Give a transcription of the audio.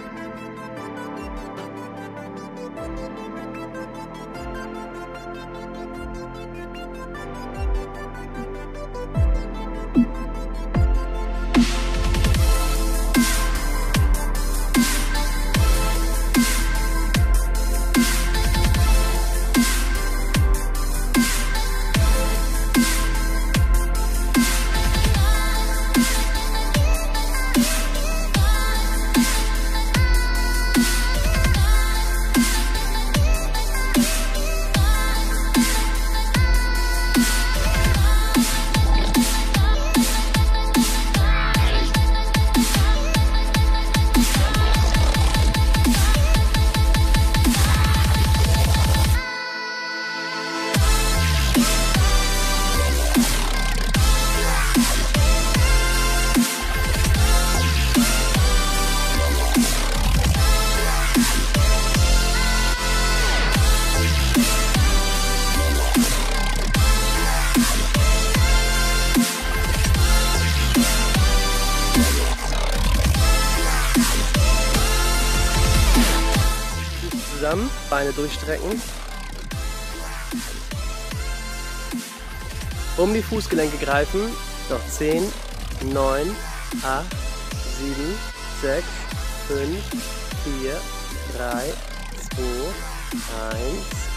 Thank you. Zusammen, Beine durchstrecken. Um die Fußgelenke greifen. Noch 10, 9, 8, 7, 6, 5, 4, 3, 2, 1.